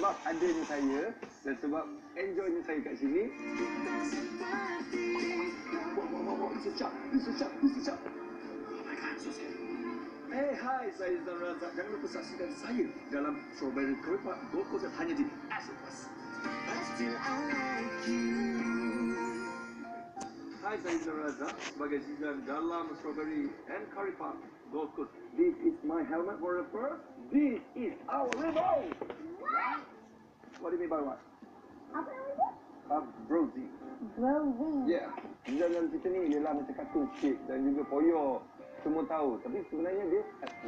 sebab adanya saya dan sebab enjoynya saya kat sini. Hey, hai, saya Zan Razak. Jangan lupa saksikan saya dalam Strawberry Curry Park Gold Coast hanya di Plus. Hai, saya Zan Razak sebagai Zizan dalam Strawberry and Curry Park Gold Coast. This is my helmet for the fur. This is our rainbow. What do you mean by what? Apa nama dia? Uh, Brody. Brody. Yeah. Zizan dalam cerita ni ialah macam kartun sikit dan juga Poyo semua tahu tapi sebenarnya dia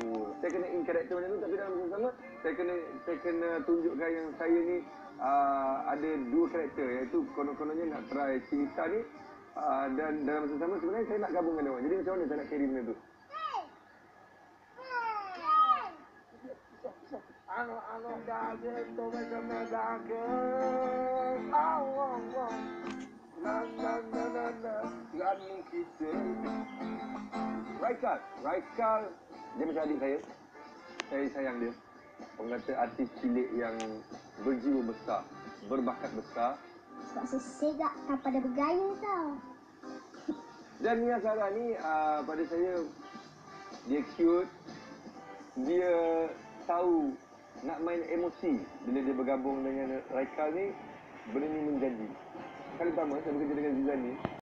oh, saya kena in character macam tu tapi dalam masa sama saya kena saya kena tunjukkan yang saya ni uh, ada dua karakter iaitu konon-kononnya nak try cerita ni uh, dan dalam masa sama sebenarnya saya nak gabungkan dia orang jadi macam mana saya nak carry benda tu Oh oh oh. Raikal Raikal dia macam adik saya saya sayang dia orang kata artis cilik yang berjiwa besar berbakat besar Sebab saya segak tanpa ada bergaya tau. Dan Mia Sarah ni uh, pada saya dia cute, dia tahu nak main emosi bila dia bergabung dengan Raikal ni benda ni menjadi. Kali pertama saya bekerja dengan Zizan ni,